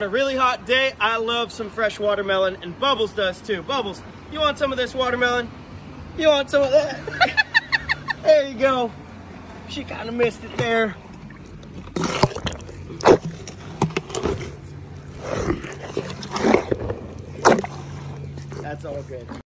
A really hot day, I love some fresh watermelon, and Bubbles does too. Bubbles, you want some of this watermelon? You want some of that? there you go. She kind of missed it there. That's all good.